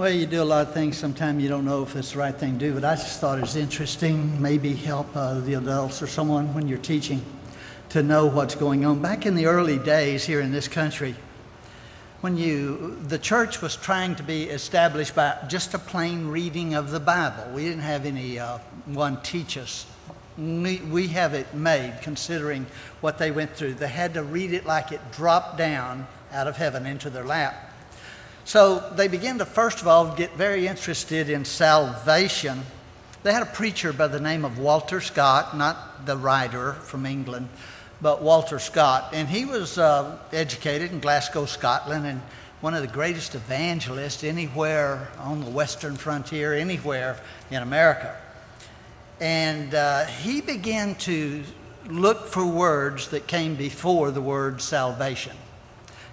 Well, you do a lot of things. Sometimes you don't know if it's the right thing to do, but I just thought it was interesting. Maybe help uh, the adults or someone when you're teaching to know what's going on. Back in the early days here in this country, when you the church was trying to be established by just a plain reading of the Bible. We didn't have any uh, one teach us. We, we have it made considering what they went through. They had to read it like it dropped down out of heaven into their lap. So they began to, first of all, get very interested in salvation. They had a preacher by the name of Walter Scott, not the writer from England, but Walter Scott. And he was uh, educated in Glasgow, Scotland, and one of the greatest evangelists anywhere on the western frontier, anywhere in America. And uh, he began to look for words that came before the word salvation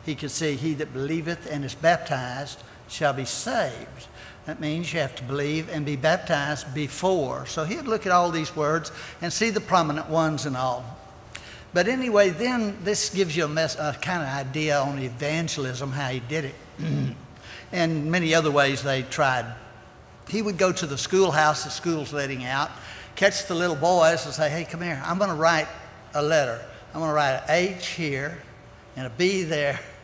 he could see, He that believeth and is baptized shall be saved. That means you have to believe and be baptized before. So he'd look at all these words and see the prominent ones and all. But anyway, then this gives you a, mess, a kind of idea on evangelism, how he did it. and many other ways they tried. He would go to the schoolhouse, the school's letting out, catch the little boys and say, hey, come here, I'm going to write a letter. I'm going to write an H here and a B there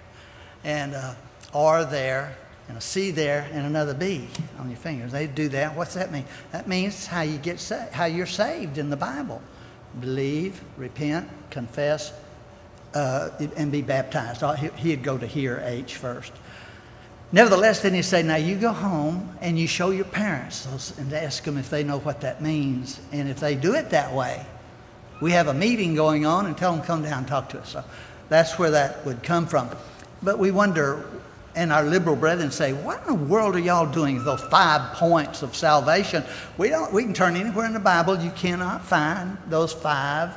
and a R there, and a C there, and another B on your fingers. They do that. What's that mean? That means how you get sa- how you're saved in the Bible. Believe, repent, confess, uh, and be baptized. He'd go to here H first. Nevertheless, then he'd say, Now you go home and you show your parents and ask them if they know what that means. And if they do it that way, we have a meeting going on and tell them come down and talk to us. So that's where that would come from. But we wonder, and our liberal brethren say, what in the world are y'all doing? Those five points of salvation. We, don't, we can turn anywhere in the Bible, you cannot find those five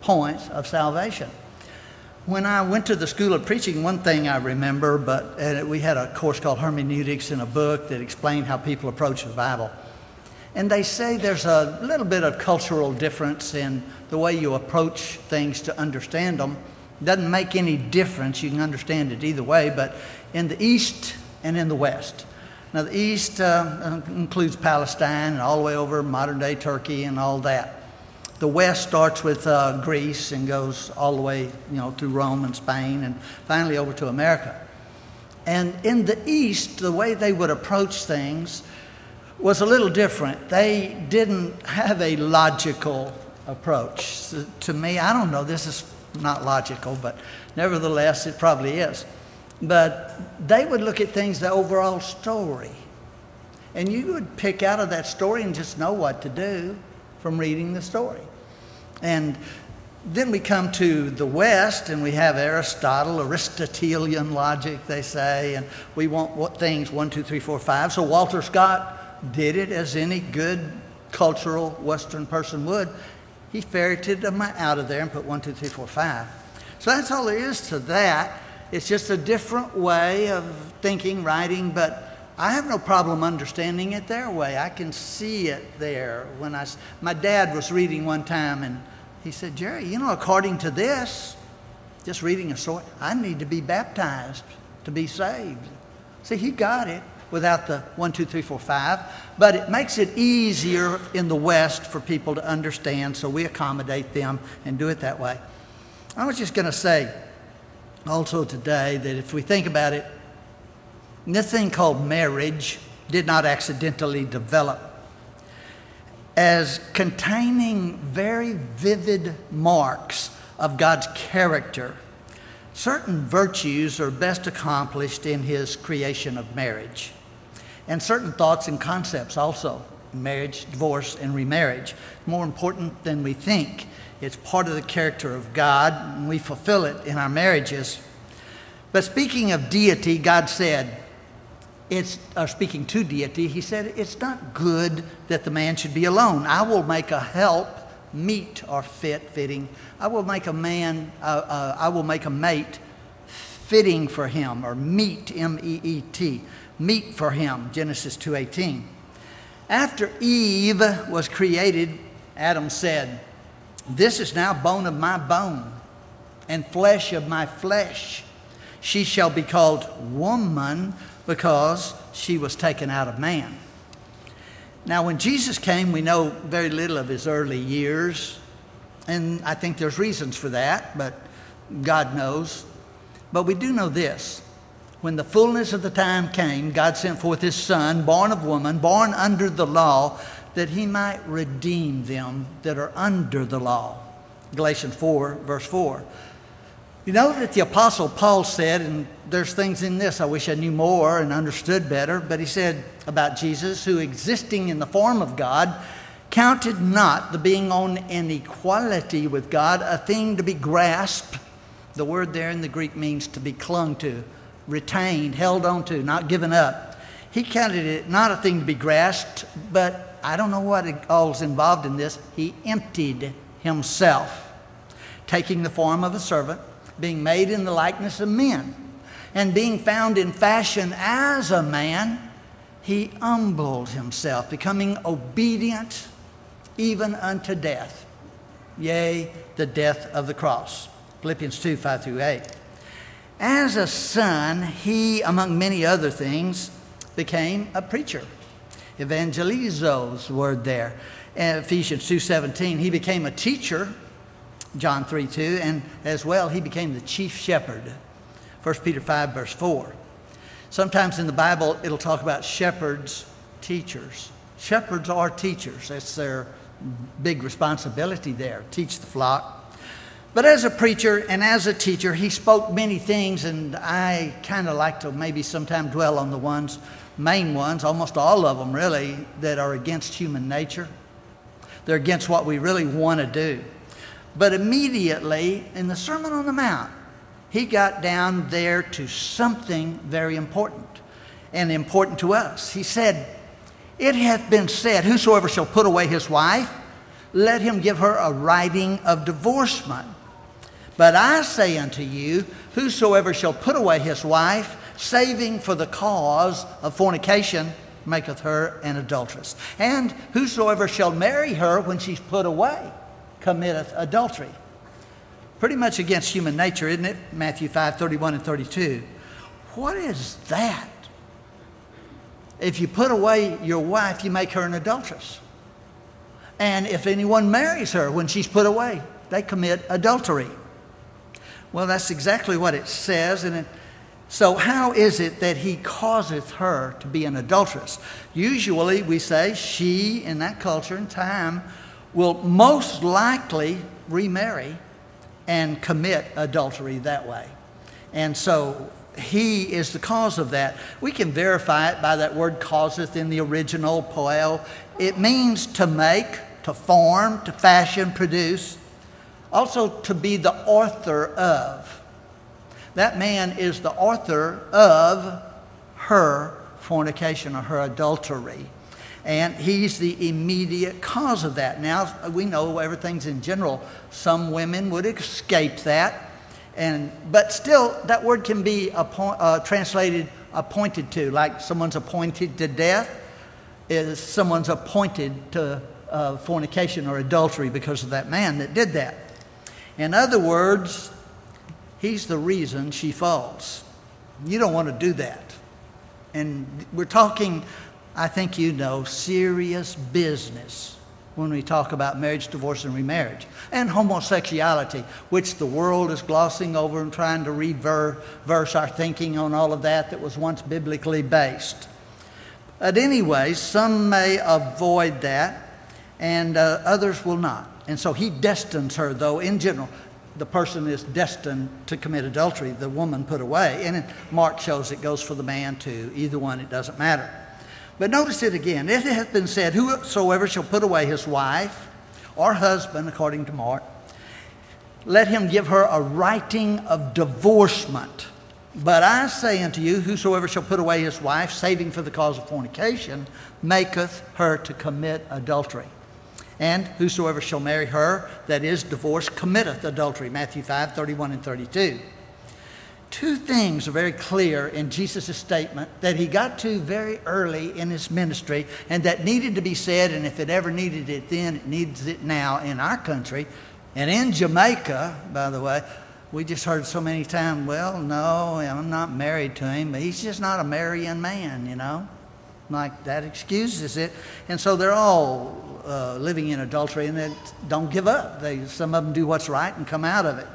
points of salvation. When I went to the school of preaching, one thing I remember, but we had a course called hermeneutics in a book that explained how people approach the Bible. And they say there's a little bit of cultural difference in the way you approach things to understand them. Doesn't make any difference. You can understand it either way, but in the East and in the West. Now, the East uh, includes Palestine and all the way over modern day Turkey and all that. The West starts with uh, Greece and goes all the way, you know, through Rome and Spain and finally over to America. And in the East, the way they would approach things was a little different. They didn't have a logical approach. To me, I don't know, this is not logical, but nevertheless, it probably is. But they would look at things, the overall story. And you would pick out of that story and just know what to do from reading the story. And then we come to the West and we have Aristotle, Aristotelian logic, they say, and we want what things one, two, three, four, five. So Walter Scott did it as any good cultural Western person would he ferreted them out of there and put one, two, three, four, five. So that's all there is to that. It's just a different way of thinking, writing, but I have no problem understanding it their way. I can see it there. When I, my dad was reading one time and he said, Jerry, you know, according to this, just reading a story, I need to be baptized to be saved. See, he got it without the one, two, three, four, five. But it makes it easier in the West for people to understand, so we accommodate them and do it that way. I was just going to say also today that if we think about it, this thing called marriage did not accidentally develop as containing very vivid marks of God's character Certain virtues are best accomplished in his creation of marriage, and certain thoughts and concepts also marriage, divorce, and remarriage. More important than we think. It's part of the character of God, and we fulfill it in our marriages. But speaking of deity, God said, it's, or speaking to deity, he said, It's not good that the man should be alone. I will make a help meet or fit, fitting. I will make a man, uh, uh, I will make a mate fitting for him, or meet, M-E-E-T, meet for him, Genesis 2.18. After Eve was created, Adam said, This is now bone of my bone and flesh of my flesh. She shall be called woman, because she was taken out of man. Now, when Jesus came, we know very little of his early years, and I think there's reasons for that, but God knows. But we do know this when the fullness of the time came, God sent forth his Son, born of woman, born under the law, that he might redeem them that are under the law. Galatians 4, verse 4. You know that the Apostle Paul said, and there's things in this I wish I knew more and understood better, but he said about Jesus, who existing in the form of God, counted not the being on an equality with God a thing to be grasped. The word there in the Greek means to be clung to, retained, held on to, not given up. He counted it not a thing to be grasped, but I don't know what all's involved in this. He emptied himself, taking the form of a servant being made in the likeness of men. And being found in fashion as a man, he humbled himself, becoming obedient even unto death. Yea, the death of the cross. Philippians 2 5 through 8. As a son, he, among many other things, became a preacher. Evangelizo's word there. In Ephesians 2:17, he became a teacher John 3 2, and as well, he became the chief shepherd. 1 Peter 5, verse 4. Sometimes in the Bible, it'll talk about shepherds, teachers. Shepherds are teachers, that's their big responsibility there teach the flock. But as a preacher and as a teacher, he spoke many things, and I kind of like to maybe sometime dwell on the ones, main ones, almost all of them really, that are against human nature. They're against what we really want to do. But immediately in the Sermon on the Mount, he got down there to something very important and important to us. He said, It hath been said, Whosoever shall put away his wife, let him give her a writing of divorcement. But I say unto you, Whosoever shall put away his wife, saving for the cause of fornication, maketh her an adulteress. And whosoever shall marry her when she's put away, committeth adultery. Pretty much against human nature, isn't it? Matthew 5 31 and 32. What is that? If you put away your wife, you make her an adulteress. And if anyone marries her when she's put away, they commit adultery. Well, that's exactly what it says. And it, so, how is it that he causeth her to be an adulteress? Usually, we say she, in that culture and time, will most likely remarry and commit adultery that way. And so he is the cause of that. We can verify it by that word causeth in the original poel. It means to make, to form, to fashion, produce, also to be the author of. That man is the author of her fornication or her adultery and he's the immediate cause of that. Now, we know everything's in general. Some women would escape that, and, but still, that word can be appoint, uh, translated appointed to, like someone's appointed to death, is someone's appointed to uh, fornication or adultery because of that man that did that. In other words, he's the reason she falls. You don't want to do that. And we're talking I think you know, serious business when we talk about marriage, divorce, and remarriage, and homosexuality, which the world is glossing over and trying to reverse our thinking on all of that that was once biblically based. But, anyway, some may avoid that, and uh, others will not. And so he destines her, though, in general. The person is destined to commit adultery, the woman put away. And Mark shows it goes for the man too. Either one, it doesn't matter. But notice it again. It hath been said, Whosoever shall put away his wife or husband, according to Mark, let him give her a writing of divorcement. But I say unto you, whosoever shall put away his wife, saving for the cause of fornication, maketh her to commit adultery. And whosoever shall marry her that is divorced committeth adultery. Matthew 5, 31 and 32 two things are very clear in Jesus' statement that he got to very early in his ministry and that needed to be said, and if it ever needed it then, it needs it now in our country. And in Jamaica, by the way, we just heard so many times, well, no, I'm not married to him. But he's just not a marrying man, you know. Like that excuses it. And so they're all uh, living in adultery and they don't give up. They, some of them do what's right and come out of it.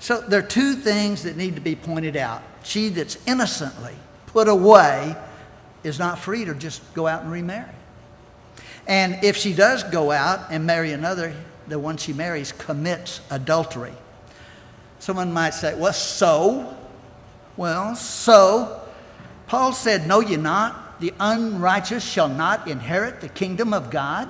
So there are two things that need to be pointed out. She that's innocently put away is not free to just go out and remarry. And if she does go out and marry another, the one she marries commits adultery. Someone might say, well, so? Well, so, Paul said, Know ye not, the unrighteous shall not inherit the kingdom of God?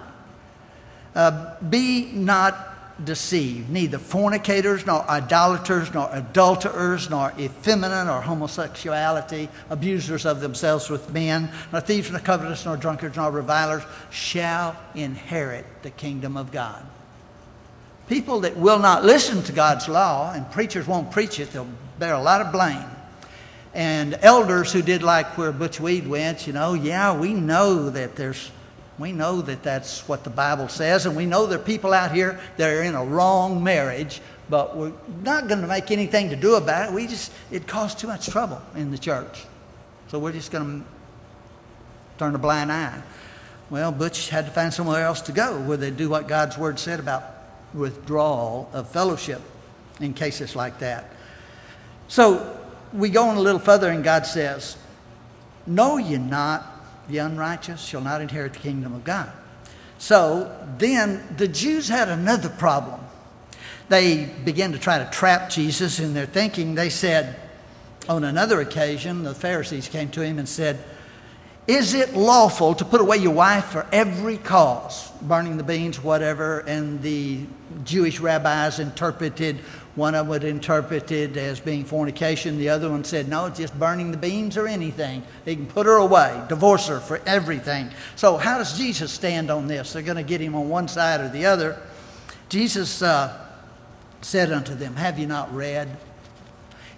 Uh, be not deceived. Neither fornicators, nor idolaters, nor adulterers, nor effeminate, or homosexuality, abusers of themselves with men, nor thieves, nor covetous, nor drunkards, nor revilers shall inherit the kingdom of God. People that will not listen to God's law, and preachers won't preach it, they'll bear a lot of blame. And elders who did like where Butch Weed went, you know, yeah, we know that there's, we know that that's what the Bible says, and we know there are people out here that are in a wrong marriage, but we're not going to make anything to do about it. We just, it caused too much trouble in the church. So we're just going to turn a blind eye. Well, Butch had to find somewhere else to go where they do what God's word said about withdrawal of fellowship in cases like that. So we go on a little further, and God says, Know ye not the unrighteous shall not inherit the kingdom of God. So then the Jews had another problem. They began to try to trap Jesus in their thinking. They said, on another occasion, the Pharisees came to him and said, is it lawful to put away your wife for every cause? Burning the beans, whatever. And the Jewish rabbis interpreted, one of them would interpret it as being fornication. The other one said, no, it's just burning the beans or anything. He can put her away, divorce her for everything. So, how does Jesus stand on this? They're going to get him on one side or the other. Jesus uh, said unto them, Have you not read?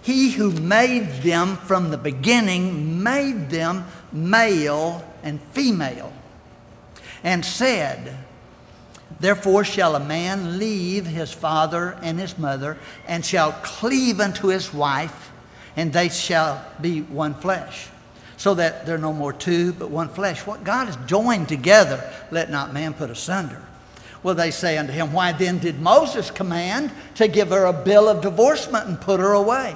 He who made them from the beginning made them male and female, and said, Therefore shall a man leave his father and his mother, and shall cleave unto his wife, and they shall be one flesh. So that they're no more two, but one flesh. What God has joined together, let not man put asunder. Well, they say unto him, Why then did Moses command to give her a bill of divorcement and put her away?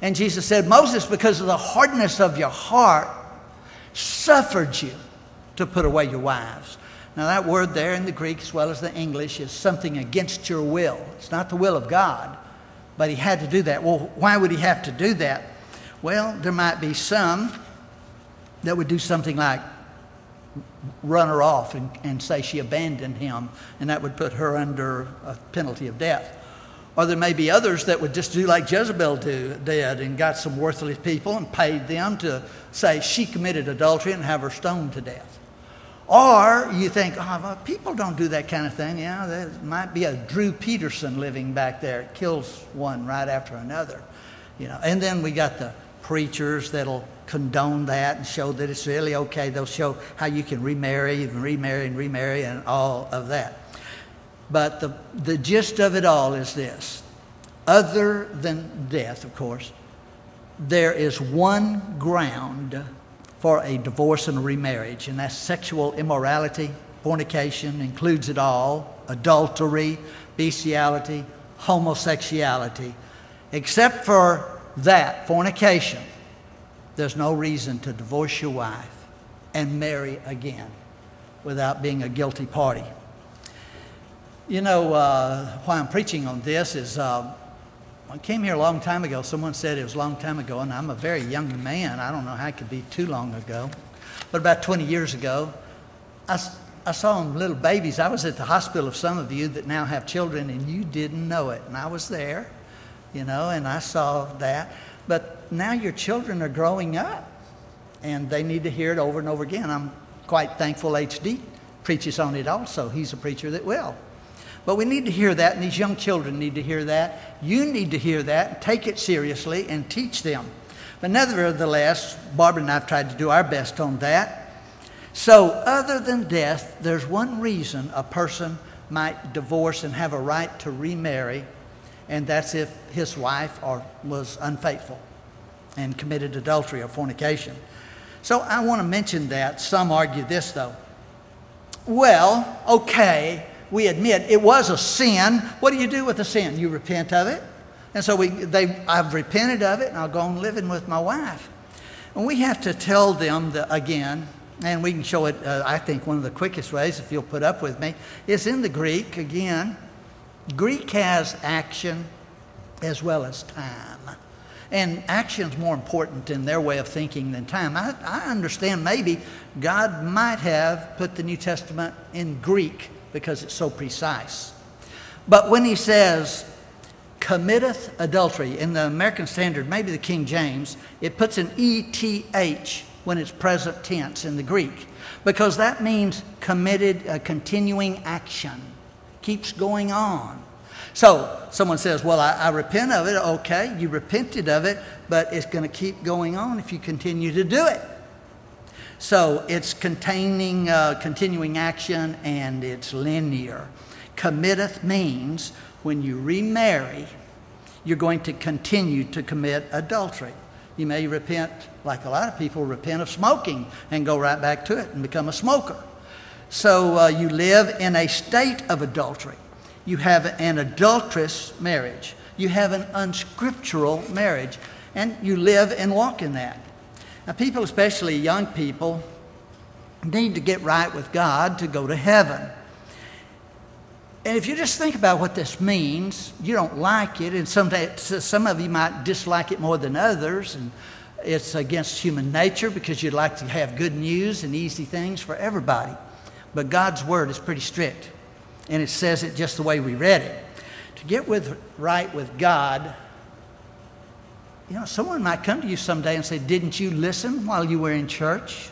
And Jesus said, Moses, because of the hardness of your heart, suffered you to put away your wives. Now, that word there in the Greek as well as the English is something against your will. It's not the will of God, but he had to do that. Well, why would he have to do that? Well, there might be some that would do something like run her off and, and say she abandoned him, and that would put her under a penalty of death. Or there may be others that would just do like Jezebel do, did and got some worthless people and paid them to say she committed adultery and have her stoned to death. Or you think, oh, well, people don't do that kind of thing. Yeah, there might be a Drew Peterson living back there. kills one right after another. You know, and then we got the preachers that'll condone that and show that it's really okay. They'll show how you can remarry and remarry and remarry and all of that. But the, the gist of it all is this other than death, of course, there is one ground for a divorce and remarriage, and that's sexual immorality. Fornication includes it all adultery, bestiality, homosexuality. Except for that, fornication, there's no reason to divorce your wife and marry again without being a guilty party. You know, uh, why I'm preaching on this is uh, I came here a long time ago. Someone said it was a long time ago, and I'm a very young man. I don't know how it could be too long ago. But about 20 years ago, I, I saw them little babies. I was at the hospital of some of you that now have children, and you didn't know it. And I was there, you know, and I saw that. But now your children are growing up, and they need to hear it over and over again. I'm quite thankful HD preaches on it also. He's a preacher that will. But we need to hear that, and these young children need to hear that. You need to hear that, take it seriously, and teach them. But nevertheless, Barbara and I have tried to do our best on that. So, other than death, there's one reason a person might divorce and have a right to remarry, and that's if his wife or was unfaithful and committed adultery or fornication. So I want to mention that. Some argue this, though. Well, okay, we admit it was a sin. What do you do with a sin? You repent of it. And so we, they, I've repented of it, and I'll go on living with my wife. And we have to tell them that, again, and we can show it, uh, I think, one of the quickest ways, if you'll put up with me, is in the Greek. Again, Greek has action as well as time. And action's more important in their way of thinking than time. I, I understand maybe God might have put the New Testament in Greek because it's so precise. But when he says, committeth adultery, in the American Standard, maybe the King James, it puts an ETH when it's present tense in the Greek because that means committed, a continuing action, keeps going on. So someone says, Well, I, I, repent of it. Okay, you repented of it, but it's going to keep going on if you continue to do it. So it's containing uh, continuing action and it's linear. Committeth means when you remarry, you're going to continue to commit adultery. You may repent, like a lot of people repent of smoking and go right back to it and become a smoker. So uh, you live in a state of adultery. You have an adulterous marriage. You have an unscriptural marriage. And you live and walk in that. Now, people, especially young people, need to get right with God to go to heaven. And if you just think about what this means, you don't like it, and some, some of you might dislike it more than others, and it's against human nature because you'd like to have good news and easy things for everybody. But God's word is pretty strict, and it says it just the way we read it. To get with, right with God, you know, someone might come to you someday and say, Didn't you listen while you were in church?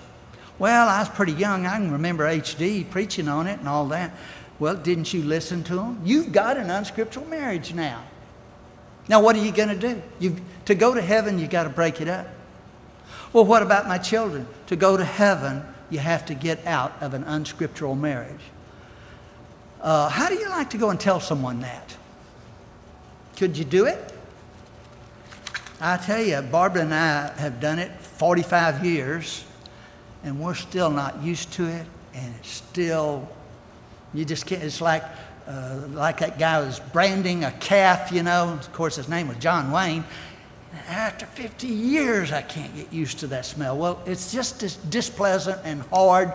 Well, I was pretty young. I can remember HD preaching on it and all that. Well, didn't you listen to him? You've got an unscriptural marriage now. Now, what are you going to do? You've, to go to heaven, you've got to break it up. Well, what about my children? To go to heaven, you have to get out of an unscriptural marriage. Uh, how do you like to go and tell someone that? Could you do it? I tell you, Barbara and I have done it 45 years, and we're still not used to it, and it's still, you just can't, it's like, uh, like that guy was branding a calf, you know. Of course, his name was John Wayne. After 50 years, I can't get used to that smell. Well, it's just dis- displeasant and hard.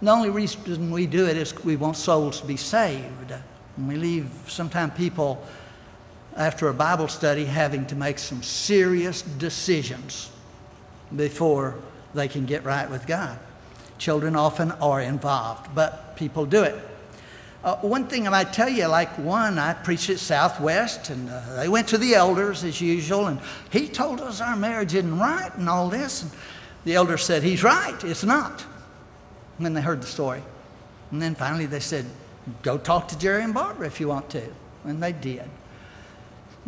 The only reason we do it is we want souls to be saved. And we leave sometimes people after a Bible study having to make some serious decisions before they can get right with God. Children often are involved, but people do it. Uh, one thing I might tell you, like one, I preached at Southwest, and uh, they went to the elders as usual, and he told us our marriage isn't right and all this. And the elders said, He's right, it's not. And then they heard the story. And then finally they said, Go talk to Jerry and Barbara if you want to. And they did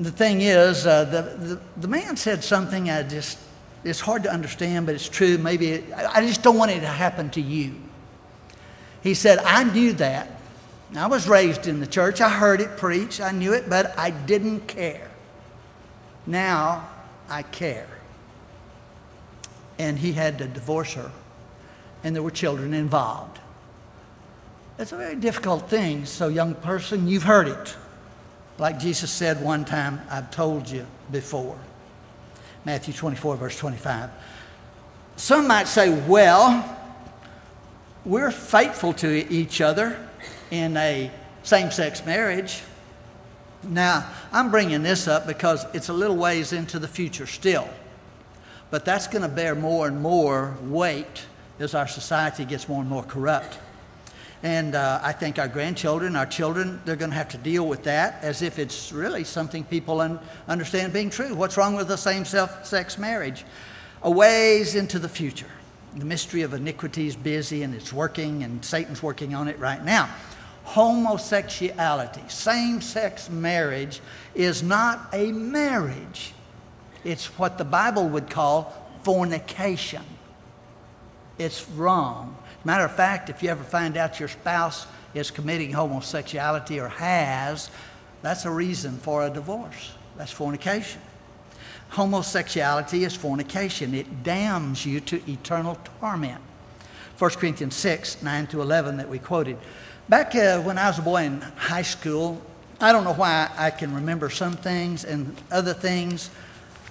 the thing is, uh, the, the, the, man said something I just, it's hard to understand, but it's true. Maybe it, I just don't want it to happen to you. He said, I knew that. I was raised in the church. I heard it preached. I knew it, but I didn't care. Now I care. And he had to divorce her, and there were children involved. It's a very difficult thing. So, young person, you've heard it. Like Jesus said one time, I've told you before. Matthew 24, verse 25. Some might say, well, we're faithful to each other in a same sex marriage. Now, I'm bringing this up because it's a little ways into the future still. But that's going to bear more and more weight as our society gets more and more corrupt. And uh, I think our grandchildren, our children, they're going to have to deal with that as if it's really something people un- understand being true. What's wrong with the same sex marriage? A ways into the future. The mystery of iniquity is busy and it's working, and Satan's working on it right now. Homosexuality, same sex marriage, is not a marriage, it's what the Bible would call fornication. It's wrong. Matter of fact, if you ever find out your spouse is committing homosexuality or has, That's a reason for a divorce. That's fornication. Homosexuality is fornication. It damns you to eternal torment. 1 Corinthians 6, 9 to 11 that we quoted. Back uh, when I was a boy in high school, I don't know why I can remember some things and other things.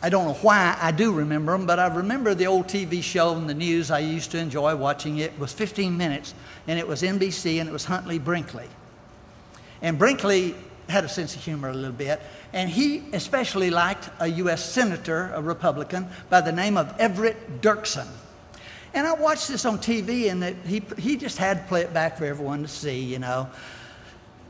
I don't know why I do remember them, but I remember the old TV show in the news I used to enjoy watching. It was 15 minutes, and it was NBC, and it was Huntley Brinkley. And Brinkley had a sense of humor a little bit, and he especially liked a U.S. senator, a Republican, by the name of Everett Dirksen. And I watched this on TV, and he, he just had to play it back for everyone to see, you know.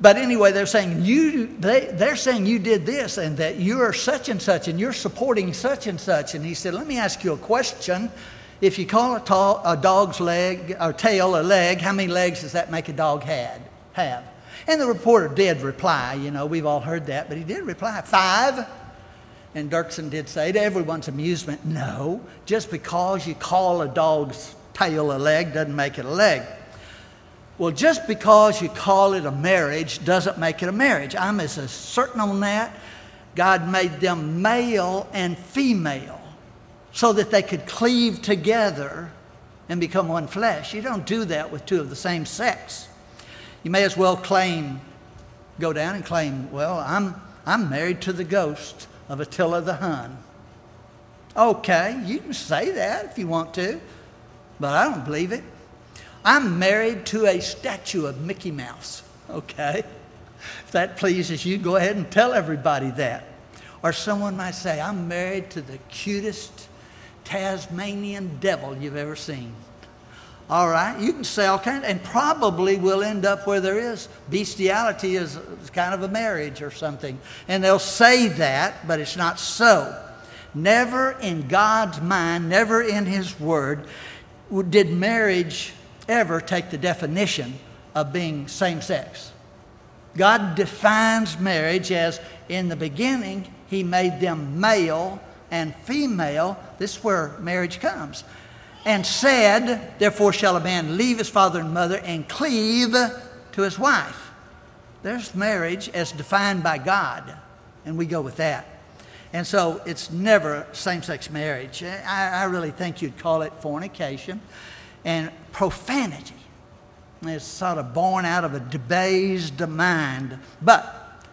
But anyway, they're saying you they, they're saying you did this and that you're such and such and you're supporting such and such. And he said, Let me ask you a question. If you call a, tall, a dog's leg or tail a leg, how many legs does that make a dog had, have? And the reporter did reply, you know, we've all heard that, but he did reply, five. And Dirksen did say to everyone's amusement, no, just because you call a dog's tail a leg doesn't make it a leg. Well, just because you call it a marriage doesn't make it a marriage. I'm as certain on that. God made them male and female so that they could cleave together and become one flesh. You don't do that with two of the same sex. You may as well claim, go down and claim, well, I'm, I'm married to the ghost of Attila the Hun. Okay, you can say that if you want to, but I don't believe it. I'm married to a statue of Mickey Mouse. Okay? If that pleases you, go ahead and tell everybody that. Or someone might say, I'm married to the cutest Tasmanian devil you've ever seen. All right, you can say all kinds, and probably we'll end up where there is bestiality is kind of a marriage or something. And they'll say that, but it's not so. Never in God's mind, never in His Word, did marriage ever take the definition of being same sex. God defines marriage as in the beginning, He made them male and female. This is where marriage comes. And said, Therefore shall a man leave his father and mother and cleave to his wife. There's marriage as defined by God, and we go with that. And so it's never same sex marriage. I, I really think you'd call it fornication and profanity. It's sort of born out of a debased mind. But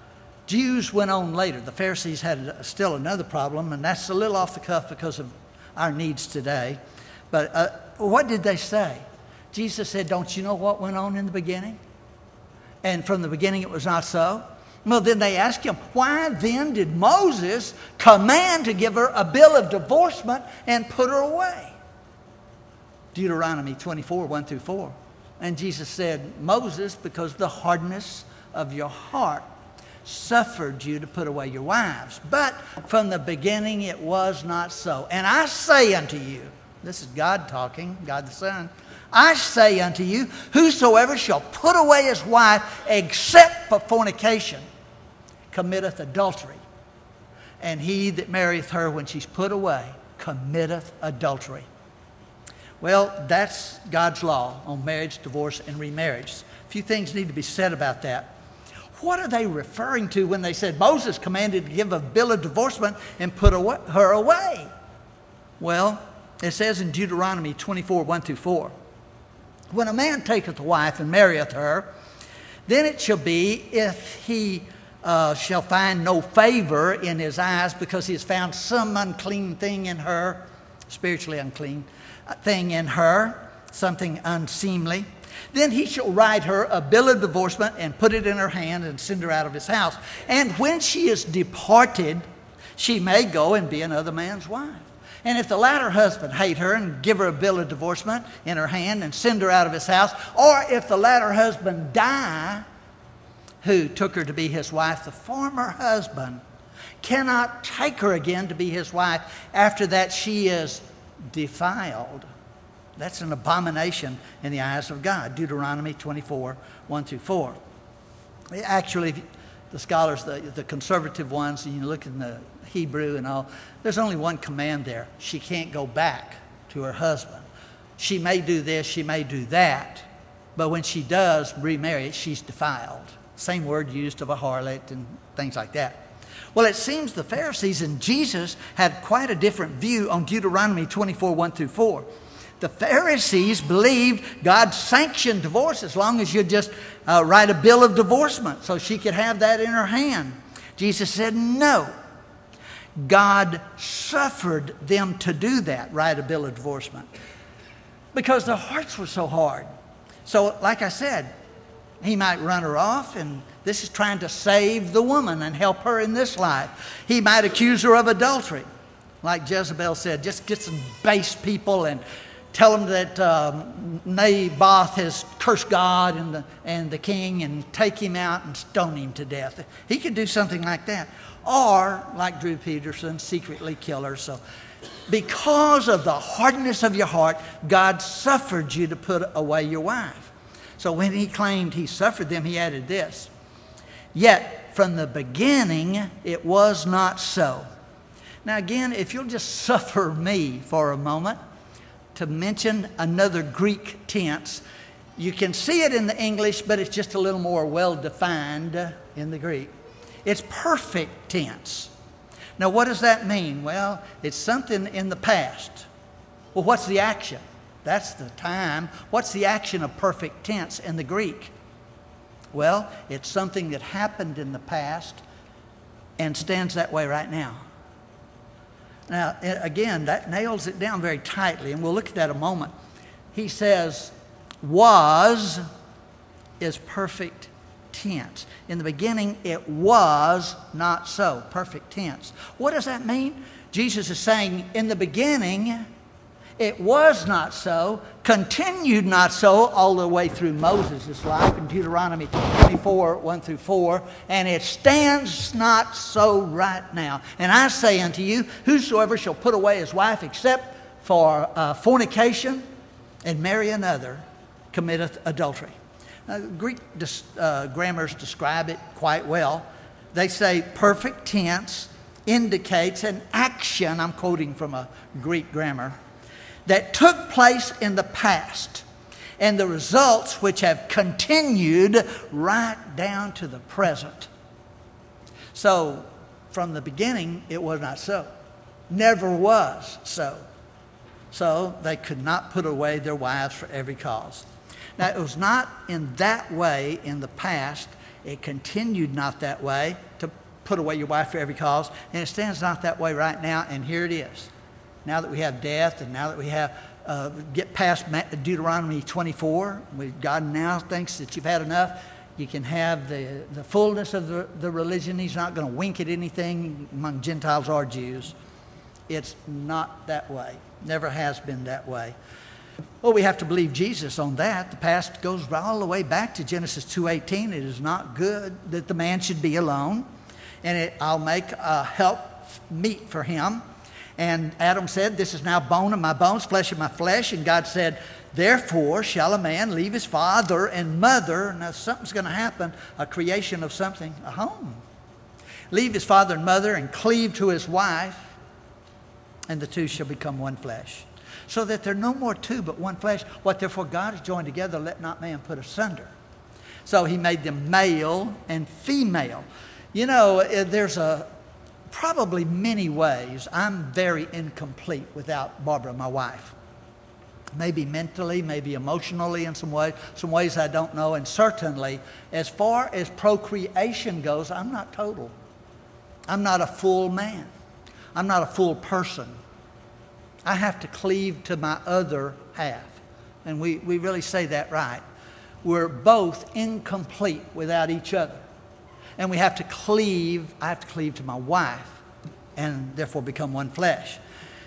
Jews went on later. The Pharisees had still another problem, and that's a little off the cuff because of our needs today. But uh, what did they say? Jesus said, Don't you know what went on in the beginning? And from the beginning it was not so. Well, then they asked him, Why then did Moses command to give her a bill of divorcement and put her away? Deuteronomy 24, 1 through 4. And Jesus said, Moses, because the hardness of your heart suffered you to put away your wives. But from the beginning it was not so. And I say unto you, this is God talking, God the Son. I say unto you, whosoever shall put away his wife except for fornication committeth adultery. And he that marrieth her when she's put away committeth adultery. Well, that's God's law on marriage, divorce, and remarriage. A few things need to be said about that. What are they referring to when they said Moses commanded to give a bill of divorcement and put her away? Well, it says in Deuteronomy 24 1 through 4 When a man taketh a wife and marrieth her, then it shall be if he uh, shall find no favor in his eyes because he has found some unclean thing in her, spiritually unclean, thing in her, something unseemly, then he shall write her a bill of divorcement and put it in her hand and send her out of his house. And when she is departed, she may go and be another man's wife. And if the latter husband hate her and give her a bill of divorcement in her hand and send her out of his house, or if the latter husband die, who took her to be his wife, the former husband cannot take her again to be his wife after that she is defiled. That's an abomination in the eyes of God. Deuteronomy 24, 1 through 4. Actually, the scholars, the, the conservative ones, and you look in the Hebrew and all, there's only one command there. She can't go back to her husband. She may do this, she may do that, but when she does remarry, she's defiled. Same word used of a harlot and things like that. Well, it seems the Pharisees and Jesus had quite a different view on Deuteronomy 24 1 through 4. The Pharisees believed God sanctioned divorce as long as you just uh, write a bill of divorcement so she could have that in her hand. Jesus said, No. God suffered them to do that, write a bill of divorcement, because their hearts were so hard. So, like I said, he might run her off, and this is trying to save the woman and help her in this life. He might accuse her of adultery. Like Jezebel said, just get some base people and tell them that um, Naboth has cursed God and the, and the king and take him out and stone him to death. He could do something like that. Or, like Drew Peterson, secretly kill her. So, because of the hardness of your heart, God suffered you to put away your wife. So, when he claimed he suffered them, he added this Yet, from the beginning, it was not so. Now, again, if you'll just suffer me for a moment, to mention another Greek tense. You can see it in the English, but it's just a little more well defined in the Greek. It's perfect tense. Now, what does that mean? Well, it's something in the past. Well, what's the action? That's the time. What's the action of perfect tense in the Greek? Well, it's something that happened in the past and stands that way right now. Now, again, that nails it down very tightly, and we'll look at that a moment. He says, was is perfect tense. In the beginning, it was not so. Perfect tense. What does that mean? Jesus is saying, in the beginning, it was not so, continued not so all the way through Moses' life in Deuteronomy 24, 1 through 4, and it stands not so right now. And I say unto you, whosoever shall put away his wife except for uh, fornication and marry another committeth adultery. Now, Greek dis, uh, grammars describe it quite well. They say perfect tense indicates an action, I'm quoting from a Greek grammar that took place in the past and the results which have continued right down to the present. So, from the beginning, it was not so. Never was so. So, they could not put away their wives for every cause. Now, it was not in that way in the past. It continued not that way to put away your wife for every cause, and it stands not that way right now, and here it is now that we have death and now that we have uh, get past Deuteronomy 24, we, God now thinks that you've had enough. You can have the, the fullness of the, the religion. He's not going to wink at anything among Gentiles or Jews. It's not that way. Never has been that way. Well, we have to believe Jesus on that. The past goes all the way back to Genesis 2:18. It is not good that the man should be alone, and it, I'll make a help meet for him. And Adam said, This is now bone of my bones, flesh of my flesh. And God said, Therefore shall a man leave his father and mother. Now something's going to happen, a creation of something, a home. Leave his father and mother and cleave to his wife, and the two shall become one flesh. So that they're no more two, but one flesh. What therefore God has joined together, let not man put asunder. So he made them male and female. You know, eh, there's a, probably many ways I'm very incomplete without Barbara, my wife. Maybe mentally, maybe emotionally in some ways, some ways I don't know. And certainly, as far as procreation goes, I'm not total. I'm not a full man. I'm not a full person. I have to cleave to my other half. And we, we really say that right. We're both incomplete without each other and we have to cleave, I have to cleave to my wife and therefore become one flesh.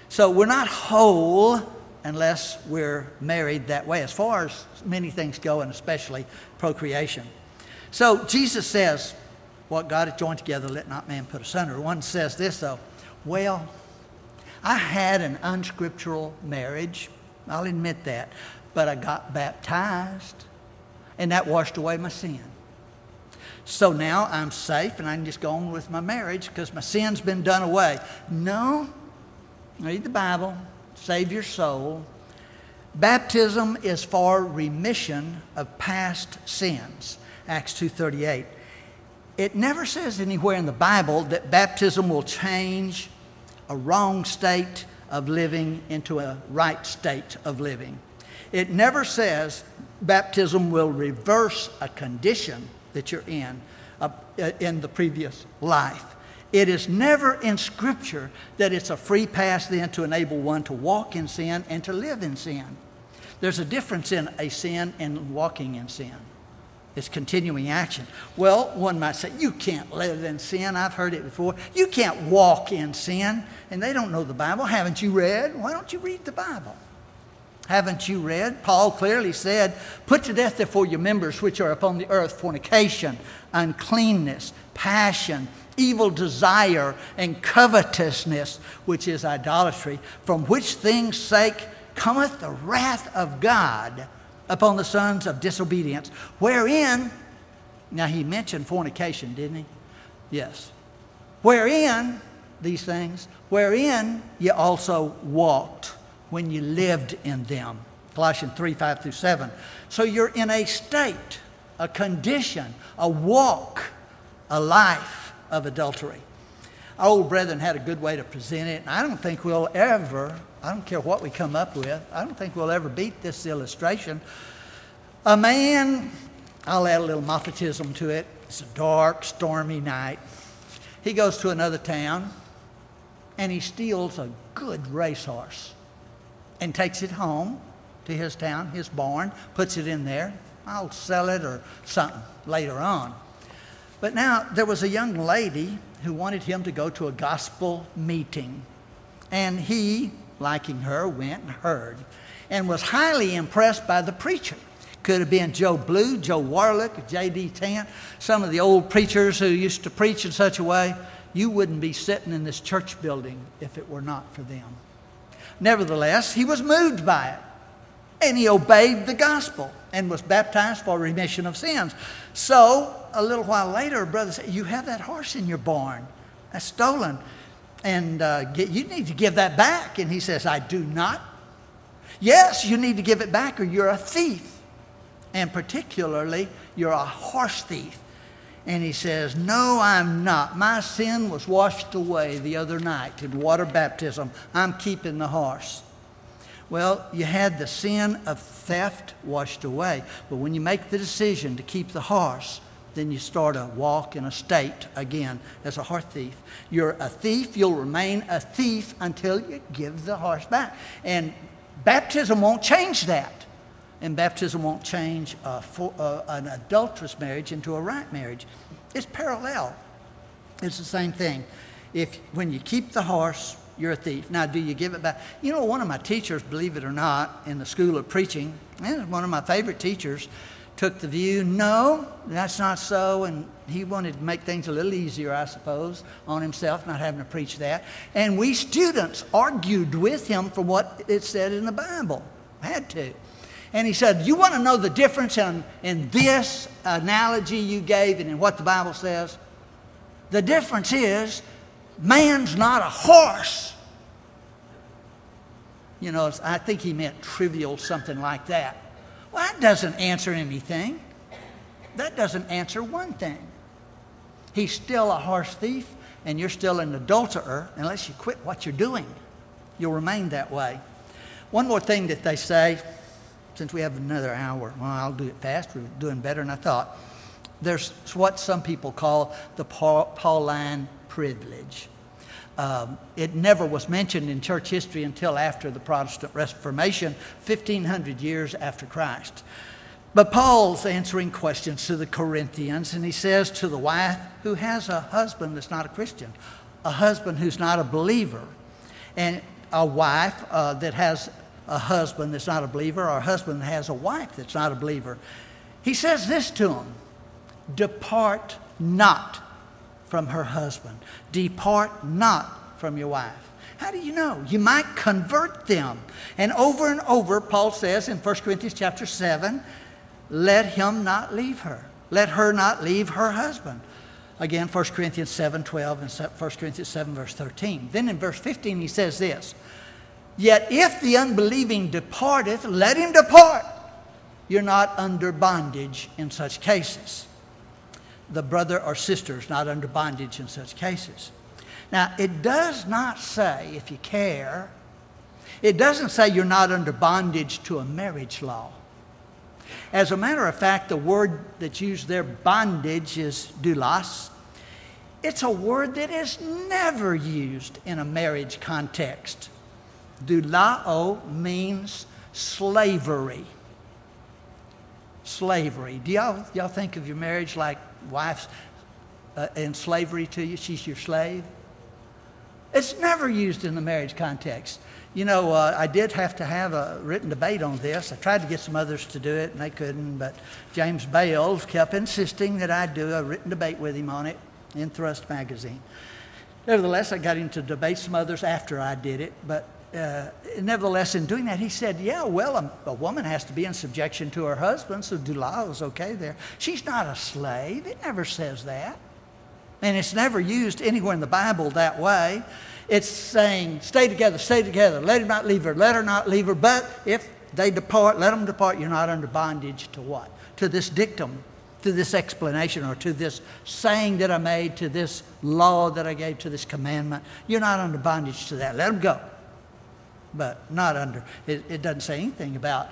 So we're not whole unless we're married that way, as far as many things go, and especially procreation. So Jesus says, What God has joined together, let not man put asunder. One says this, though, Well, I had an unscriptural marriage. I'll admit that. But I got baptized, and that washed away my sin. So now I'm safe and I can just go on with my marriage because my sin's been done away. No. Read the Bible, save your soul. Baptism is for remission of past sins. Acts 2:38. it never says anywhere in the Bible that baptism will change a wrong state of living into a right state of living. It never says baptism will reverse a condition that you're in uh, in the previous life. It is never in Scripture that it's a free pass then to enable one to walk in sin and to live in sin. There's a difference in a sin and walking in sin. It's continuing action. Well, one might say, You can't live in sin. I've heard it before. You can't walk in sin. And they don't know the Bible. Haven't you read? Why don't you read the Bible? Haven't you read? Paul clearly said, Put to death, therefore, your members which are upon the earth fornication, uncleanness, passion, evil desire, and covetousness, which is idolatry, from which things' sake cometh the wrath of God upon the sons of disobedience, wherein, now he mentioned fornication, didn't he? Yes. Wherein, these things, wherein ye also walked when you lived in them. Colossians 3 5 through 7. So you're in a state, a condition, a walk, a life of adultery. Our old brethren had a good way to present it, and I don't think we'll ever, I don't care what we come up with, I don't think we'll ever beat this illustration. A man, I'll add a little Moffittism to it. It's a dark, stormy night. He goes to another town and he steals a good racehorse and takes it home to his town, his barn, puts it in there. I'll sell it or something later on. But now there was a young lady who wanted him to go to a gospel meeting. And he, liking her, went and heard and was highly impressed by the preacher. Could have been Joe Blue, Joe Warlick, J.D. Tant, some of the old preachers who used to preach in such a way. You wouldn't be sitting in this church building if it were not for them. Nevertheless, he was moved by it. And he obeyed the gospel and was baptized for remission of sins. So, a little while later, a brother said, You have that horse in your barn. That's stolen. And uh, get, you need to give that back. And he says, I do not. Yes, you need to give it back or you're a thief. And particularly, you're a horse thief. And he says, No, I'm not. My sin was washed away the other night in water baptism. I'm keeping the horse. Well, you had the sin of theft washed away. But when you make the decision to keep the horse, then you start a walk in a state again as a horse thief. You're a thief, you'll remain a thief until you give the horse back. And baptism won't change that and baptism won't change uh, for, uh, an adulterous marriage into a right marriage. It's parallel. It's the same thing. If when you keep the horse, you're a thief. Now, do you give it back? You know, one of my teachers, believe it or not, in the school of preaching, and one of my favorite teachers, took the view, no, that's not so, and he wanted to make things a little easier, I suppose, on himself, not having to preach that. And we students argued with him for what it said in the Bible. Had to. And he said, You want to know the difference in, in this analogy you gave and in what the Bible says? The difference is man's not a horse. You know, I think he meant trivial, something like that. Well, that doesn't answer anything. That doesn't answer one thing. He's still a horse thief, and you're still an adulterer unless you quit what you're doing. You'll remain that way. One more thing that they say since we have another hour, well, I'll do it fast. We're doing better than I thought. There's what some people call the Pauline privilege. Um, it never was mentioned in church history until after the Protestant Reformation, 1500 years after Christ. But Paul's answering questions to the Corinthians, and he says to the wife who has a husband that's not a Christian, a husband who's not a believer, and a wife uh, that has a husband that's not a believer or a husband that has a wife that's not a believer. He says this to him Depart not from her husband, depart not from your wife. How do you know? You might convert them. And over and over, Paul says in 1 Corinthians chapter 7, let him not leave her. Let her not leave her husband. Again, 1 Corinthians 7 12 and 1 Corinthians 7, verse 13. Then in verse 15, he says this Yet if the unbelieving departeth, let him depart. You're not under bondage in such cases. the brother or sister is not under bondage in such cases. Now, it does not say, if you care, it doesn't say you're not under bondage to a marriage law. As a matter of fact, the word that's used there, bondage, is doulos. It's a word that is never used in a marriage context. Doulao means slavery. Slavery. Do y'all, y'all think of your marriage like wife's uh, in slavery to you? She's your slave? It's never used in the marriage context. You know, uh, I did have to have a written debate on this. I tried to get some others to do it, and they couldn't. But James Bales kept insisting that I do a written debate with him on it in Thrust magazine. Nevertheless, I got him to debate some others after I did it. But uh, nevertheless, in doing that, he said, Yeah, well, a, a, woman has to be in subjection to her husband, so Dulao is okay there. She's not a slave. It never says that. And it's never used anywhere in the Bible that way. It's saying, stay together, stay together. Let him not leave her, let her not leave her. But if they depart, let them depart. You're not under bondage to what? To this dictum, to this explanation, or to this saying that I made, to this law that I gave, to this commandment. You're not under bondage to that. Let them go. But not under, it, it doesn't say anything about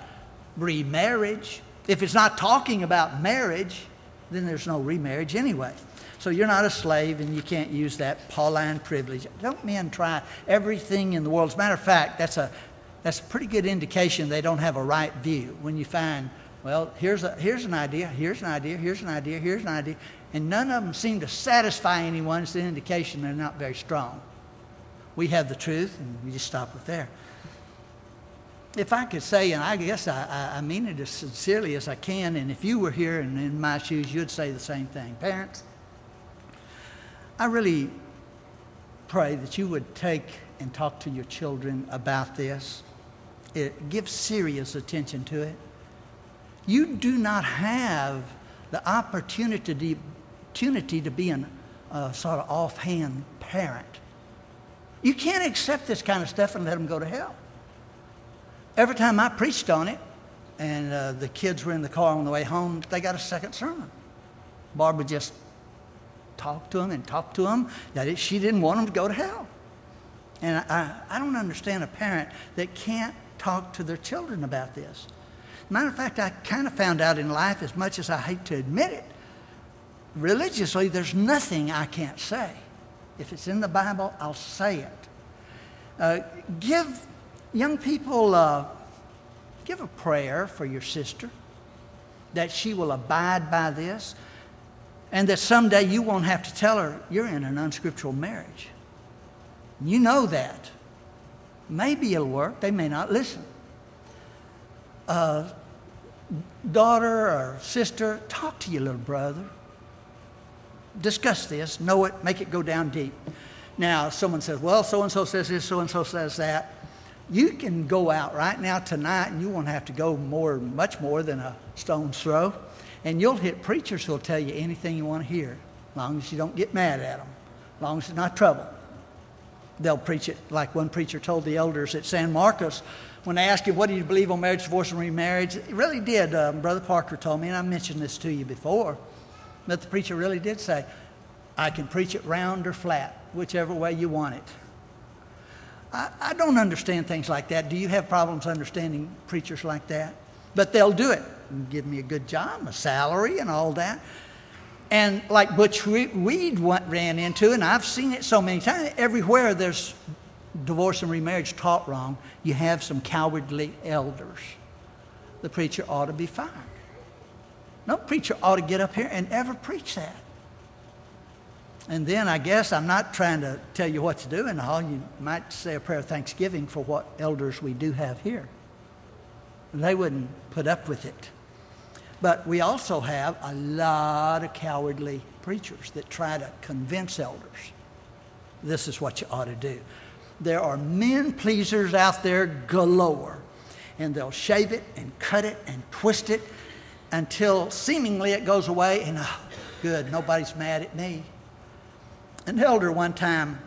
remarriage. If it's not talking about marriage, then there's no remarriage anyway. So you're not a slave and you can't use that Pauline privilege. Don't men try everything in the world? As a matter of fact, that's a, that's a pretty good indication they don't have a right view when you find, well, here's, a, here's an idea, here's an idea, here's an idea, here's an idea, and none of them seem to satisfy anyone. It's an indication they're not very strong. We have the truth, and we just stop it there. If I could say, and I guess I, I mean it as sincerely as I can, and if you were here and in my shoes, you'd say the same thing. Parents, I really pray that you would take and talk to your children about this. It, give serious attention to it. You do not have the opportunity opportunity to be a sort of offhand parent. You can't accept this kind of stuff and let them go to hell. Every time I preached on it, and uh, the kids were in the car on the way home, they got a second sermon. Barbara just talked to them and talked to them that it, she didn't want them to go to hell. And I, I don't understand a parent that can't talk to their children about this. Matter of fact, I kind of found out in life, as much as I hate to admit it, religiously, there's nothing I can't say. If it's in the Bible, I'll say it. Uh, give young people, uh, give a prayer for your sister that she will abide by this and that someday you won't have to tell her you're in an unscriptural marriage. You know that. Maybe it'll work, they may not listen. Uh, daughter or sister, talk to your little brother. Discuss this, know it, make it go down deep. Now, someone says, well, so and so says this, so and so says that. You can go out right now tonight and you won't have to go more, much more than a stone's throw and you'll hit preachers who'll tell you anything you want to hear, as long as you don't get mad at them, as long as it's not trouble. They'll preach it like one preacher told the elders at San Marcos when they asked him, What do you believe on marriage, divorce, and remarriage? He really did. Uh, Brother Parker told me, and I mentioned this to you before, that the preacher really did say, I can preach it round or flat, whichever way you want it. I, I don't understand things like that. Do you have problems understanding preachers like that? But they'll do it and give me a good job, a salary, and all that. And like Butch Reed ran into, and I've seen it so many times, everywhere there's divorce and remarriage taught wrong, you have some cowardly elders. The preacher ought to be fired. No preacher ought to get up here and ever preach that. And then I guess I'm not trying to tell you what to do and all. You might say a prayer of thanksgiving for what elders we do have here. They wouldn't put up with it. But we also have a lot of cowardly preachers that try to convince elders this is what you ought to do. There are men pleasers out there galore, and they'll shave it and cut it and twist it until seemingly it goes away, and oh, good, nobody's mad at me. An elder one time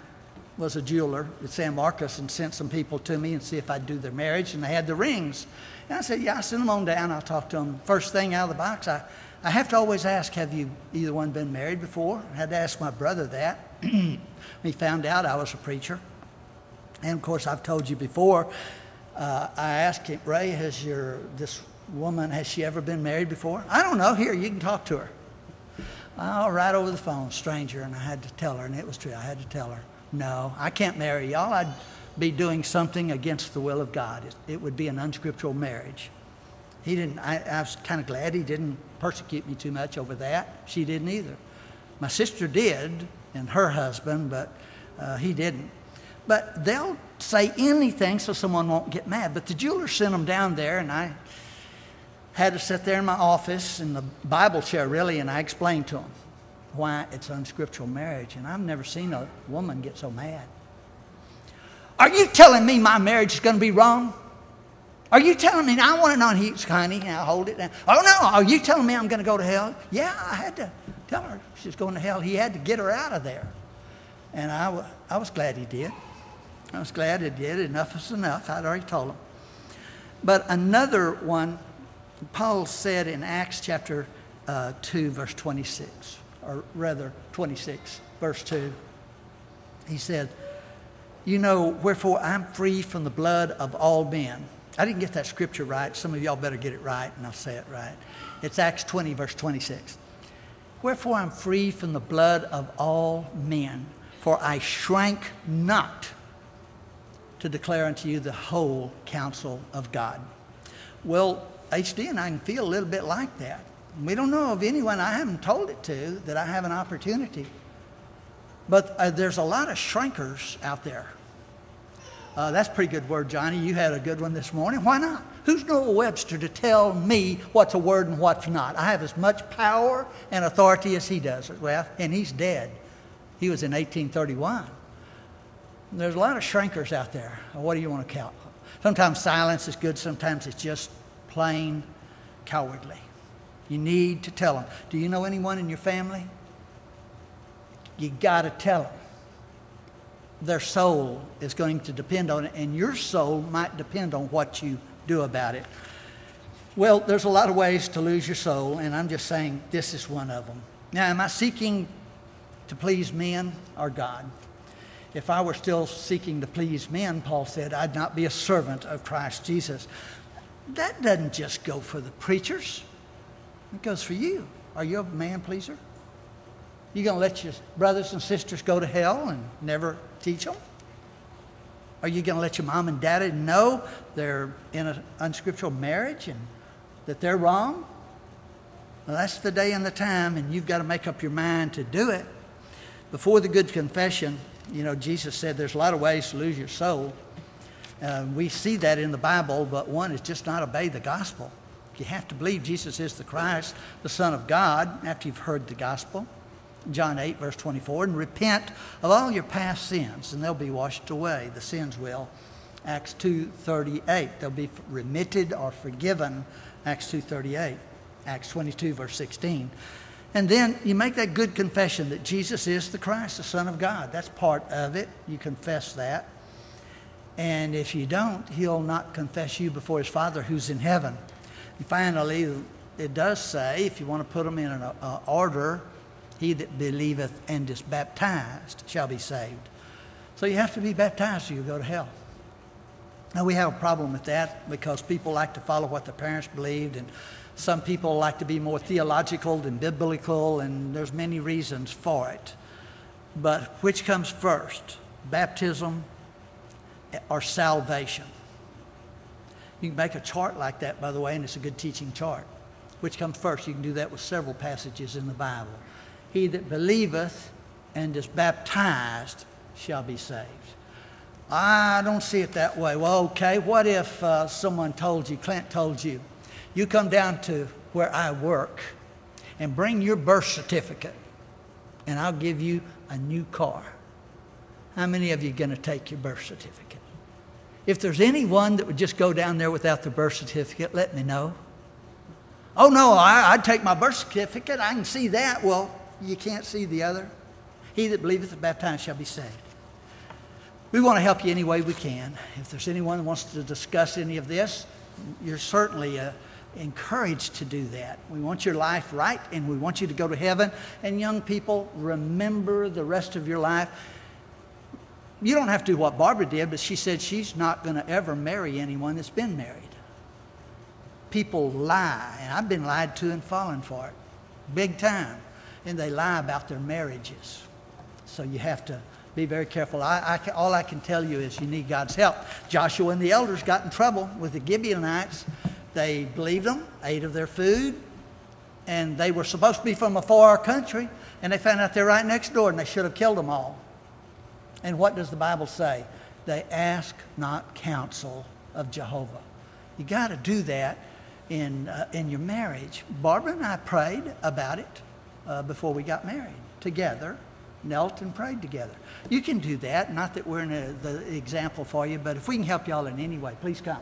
was a jeweler at San Marcos and sent some people to me and see if I'd do their marriage, and they had the rings. And I said, Yeah, I send them on down. I'll talk to them. First thing out of the box, I, I have to always ask, have you either one been married before? I had to ask my brother that. he found out I was a preacher. And of course, I've told you before, uh, I asked him, Ray, has your, this woman, has she ever been married before? I don't know. Here, you can talk to her. Oh, right over the phone, stranger, and I had to tell her, and it was true. I had to tell her, no, I can't marry y'all. I'd be doing something against the will of God. It, it would be an unscriptural marriage. He didn't, I, I was kind of glad he didn't persecute me too much over that. She didn't either. My sister did, and her husband, but uh, he didn't. But they'll say anything so someone won't get mad. But the jeweler sent them down there, and I had to sit there in my office in the Bible chair, really, and I explained to them why it's unscriptural marriage. And I've never seen a woman get so mad. Are you telling me my marriage is going to be wrong? Are you telling me? I want to know. And he's honey, I hold it down. Oh, no. Are you telling me I'm going to go to hell? Yeah, I had to tell her she's going to hell. He had to get her out of there. And I, I was glad he did. I was glad he did. Enough is enough. I'd already told him. But another one, Paul said in Acts chapter uh, 2, verse 26, or rather 26, verse 2, he said, You know, wherefore I'm free from the blood of all men. I didn't get that scripture right. Some of y'all better get it right, and I'll say it right. It's Acts 20, verse 26. Wherefore I'm free from the blood of all men, for I shrank not to declare unto you the whole counsel of God. Well, HD and I can feel a little bit like that. We don't know of anyone I haven't told it to that I have an opportunity. But uh, there's a lot of shrinkers out there. Uh, that's a pretty good word, Johnny. You had a good one this morning. Why not? Who's Noah Webster to tell me what's a word and what's not? I have as much power and authority as he does. Well, and he's dead. He was in 1831. There's a lot of shrinkers out there. What do you want to count? Sometimes silence is good, sometimes it's just plain cowardly. You need to tell them. Do you know anyone in your family? You got to tell them their soul is going to depend on it, and your soul might depend on what you do about it. Well, there's a lot of ways to lose your soul, and I'm just saying this is one of them. Now, am I seeking to please men or God? If I were still seeking to please men, Paul said, I'd not be a servant of Christ Jesus. That doesn't just go for the preachers, it goes for you. Are you a man pleaser? You going to let your brothers and sisters go to hell and never teach them? Are you going to let your mom and daddy know they're in an unscriptural marriage and that they're wrong? Well, that's the day and the time, and you've got to make up your mind to do it. Before the good confession, you know, Jesus said there's a lot of ways to lose your soul. Uh, we see that in the Bible, but one is just not obey the gospel. You have to believe Jesus is the Christ, the Son of God, after you've heard the gospel. John 8, verse 24, and repent of all your past sins, and they'll be washed away. The sins will. Acts 2.38, they'll be remitted or forgiven. Acts 2.38. Acts 22, verse 16. And then you make that good confession that Jesus is the Christ, the Son of God. That's part of it. You confess that. And if you don't, he'll not confess you before his Father who's in heaven. And finally, it does say, if you want to put them in an uh, order, he that believeth and is baptized shall be saved. So you have to be baptized or you go to hell. Now, we have a problem with that because people like to follow what their parents believed, and some people like to be more theological than biblical, and there's many reasons for it. But which comes first, baptism or salvation? You can make a chart like that, by the way, and it's a good teaching chart. Which comes first? You can do that with several passages in the Bible. He that believeth and is baptized shall be saved. I don't see it that way. Well, okay, what if uh, someone told you, Clint told you, you come down to where I work and bring your birth certificate and I'll give you a new car? How many of you are going to take your birth certificate? If there's anyone that would just go down there without the birth certificate, let me know. Oh, no, I, would take my birth certificate. I can see that. Well, you can't see the other. He that believeth and baptized shall be saved. We want to help you any way we can. If there's anyone that wants to discuss any of this, you're certainly uh, encouraged to do that. We want your life right and we want you to go to heaven. And young people, remember the rest of your life. You don't have to do what Barbara did, but she said she's not going to ever marry anyone that's been married. People lie, and I've been lied to and fallen for it big time. And they lie about their marriages. So you have to be very careful. I, I, all I can tell you is you need God's help. Joshua and the elders got in trouble with the Gibeonites. They believed them, ate of their food, and they were supposed to be from a far country, and they found out they're right next door, and they should have killed them all. And what does the Bible say? They ask not counsel of Jehovah. You got to do that in, uh, in your marriage. Barbara and I prayed about it uh, before we got married together, knelt and prayed together. You can do that. Not that we're in a, the example for you, but if we can help y'all in any way, please come.